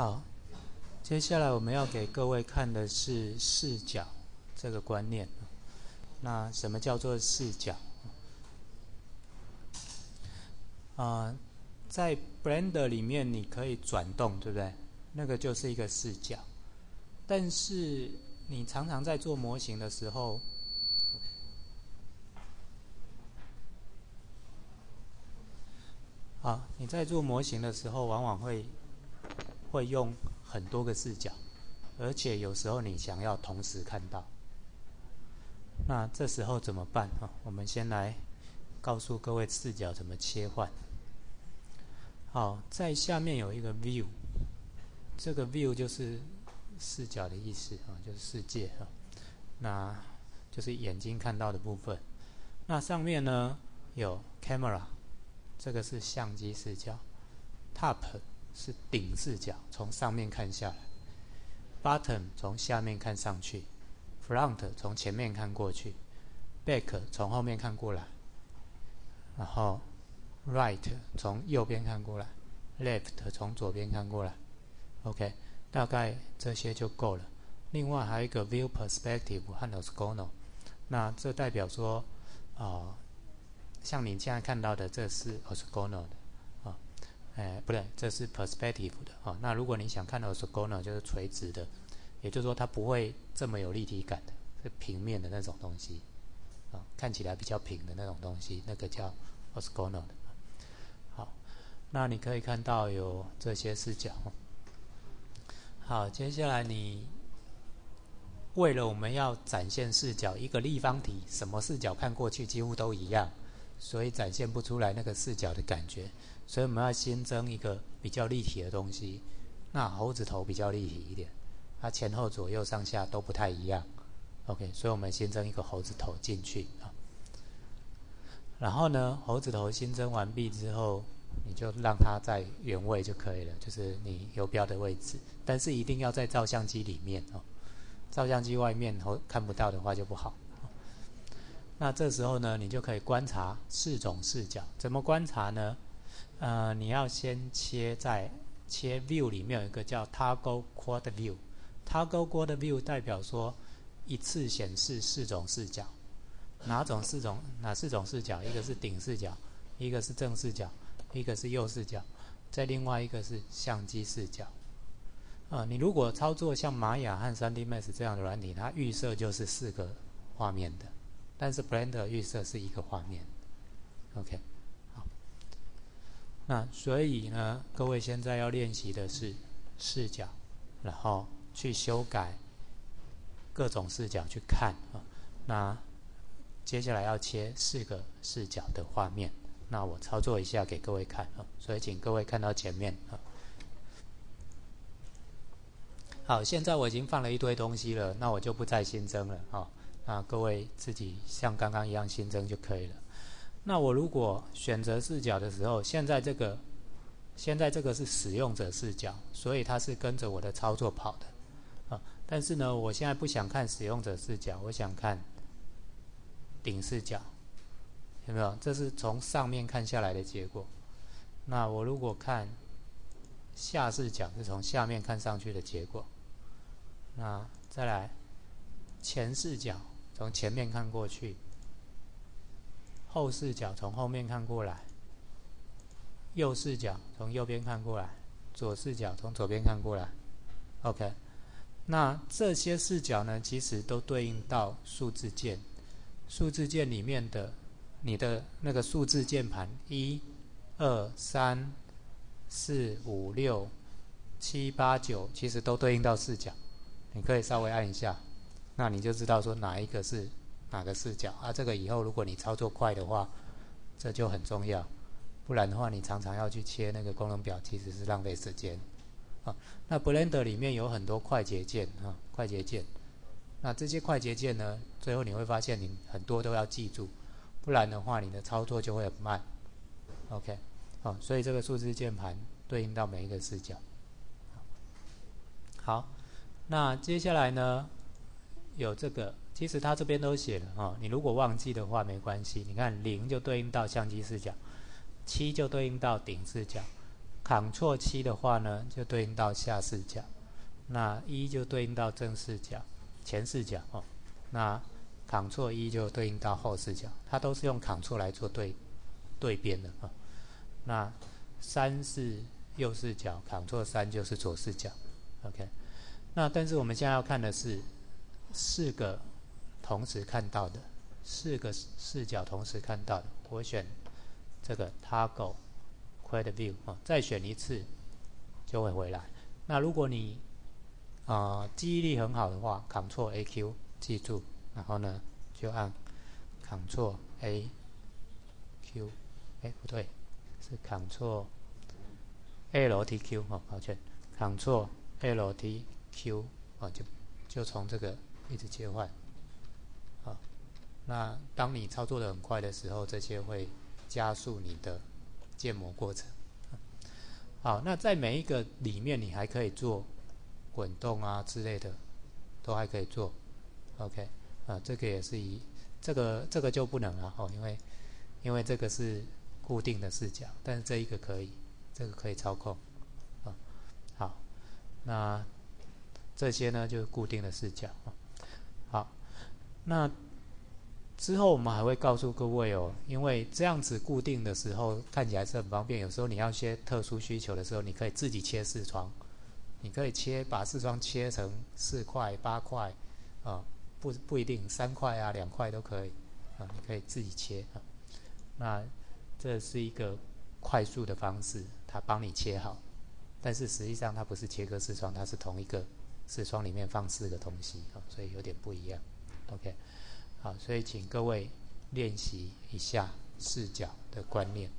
好，接下来我们要给各位看的是视角这个观念。那什么叫做视角？啊，在 Blender 里面你可以转动，对不对？那个就是一个视角。但是你常常在做模型的时候，啊，你在做模型的时候，往往会。会用很多个视角，而且有时候你想要同时看到，那这时候怎么办啊？我们先来告诉各位视角怎么切换。好，在下面有一个 view，这个 view 就是视角的意思啊，就是世界啊，那就是眼睛看到的部分。那上面呢有 camera，这个是相机视角，top。是顶视角，从上面看下来；bottom 从下面看上去；front 从前面看过去；back 从后面看过来；然后 right 从右边看过来；left 从左边看过来。OK，大概这些就够了。另外还有一个 view perspective 和 orthogonal，那这代表说，啊，像你现在看到的，这是 orthogonal 的。哎，不对，这是 perspective 的啊。那如果你想看到 orthogonal，就是垂直的，也就是说它不会这么有立体感的，是平面的那种东西啊，看起来比较平的那种东西，那个叫 orthogonal 的。好，那你可以看到有这些视角。好，接下来你为了我们要展现视角，一个立方体什么视角看过去几乎都一样，所以展现不出来那个视角的感觉。所以我们要新增一个比较立体的东西，那猴子头比较立体一点，它前后左右上下都不太一样。OK，所以我们新增一个猴子头进去啊。然后呢，猴子头新增完毕之后，你就让它在原位就可以了，就是你游标的位置。但是一定要在照相机里面哦，照相机外面猴看不到的话就不好。那这时候呢，你就可以观察四种视角，怎么观察呢？呃，你要先切在切 view 里面有一个叫 toggle quad view，toggle quad view 代表说一次显示四种视角，哪种四种哪四种视角？一个是顶视角，一个是正视角，一个是右视角，再另外一个是相机视角。啊，你如果操作像玛雅和 3D Max 这样的软体，它预设就是四个画面的，但是 Blender 预设是一个画面。OK 好。那所以呢，各位现在要练习的是视角，然后去修改各种视角去看啊。那接下来要切四个视角的画面，那我操作一下给各位看啊。所以请各位看到前面啊。好，现在我已经放了一堆东西了，那我就不再新增了啊。啊各位自己像刚刚一样新增就可以了。那我如果选择视角的时候，现在这个，现在这个是使用者视角，所以它是跟着我的操作跑的，啊，但是呢，我现在不想看使用者视角，我想看顶视角，有没有？这是从上面看下来的结果。那我如果看下视角，是从下面看上去的结果。那再来前视角，从前面看过去。后视角从后面看过来，右视角从右边看过来，左视角从左边看过来。OK，那这些视角呢，其实都对应到数字键。数字键里面的你的那个数字键盘，一、二、三、四、五、六、七、八、九，其实都对应到视角。你可以稍微按一下，那你就知道说哪一个是。哪个视角啊？这个以后如果你操作快的话，这就很重要。不然的话，你常常要去切那个功能表，其实是浪费时间。啊，那 Blender 里面有很多快捷键啊，快捷键。那这些快捷键呢，最后你会发现你很多都要记住，不然的话你的操作就会很慢。OK，好，所以这个数字键盘对应到每一个视角。好，那接下来呢，有这个。其实他这边都写了哈，你如果忘记的话没关系。你看零就对应到相机视角，七就对应到顶视角，Ctrl 七的话呢，就对应到下视角，那一就对应到正视角、前视角哦。那 Ctrl 一就对应到后视角，它都是用 Ctrl 来做对对边的啊。那三是右视角，Ctrl 三就是左视角。OK，那但是我们现在要看的是四个同时看到的，四个视角同时看到的，我选这个 Toggle Quad View 啊，再选一次就会回来。那如果你啊记忆力很好的话，Ctrl A Q 记住，然后呢就按 Ctrl A Q，哎不对，是 Ctrl L T Q 哦，抱歉，Ctrl L T Q 啊，就就从这个一直切换，啊，那当你操作的很快的时候，这些会加速你的建模过程。好，那在每一个里面，你还可以做滚动啊之类的，都还可以做。OK，啊，这个也是一，这个这个就不能了哦，因为因为这个是固定的视角，但是这一个可以，这个可以操控。啊，好。那这些呢，就是固定的视角。啊，那之后我们还会告诉各位哦，因为这样子固定的时候看起来是很方便。有时候你要些特殊需求的时候，你可以自己切视窗，你可以切把视窗切成四块、八块，啊，不不一定三块啊，两块都可以，啊，你可以自己切啊。那这是一个快速的方式，它帮你切好。但是实际上它不是切割视窗，它是同一个视窗里面放四个东西啊，所以有点不一样。OK，好，所以请各位练习一下视角的观念。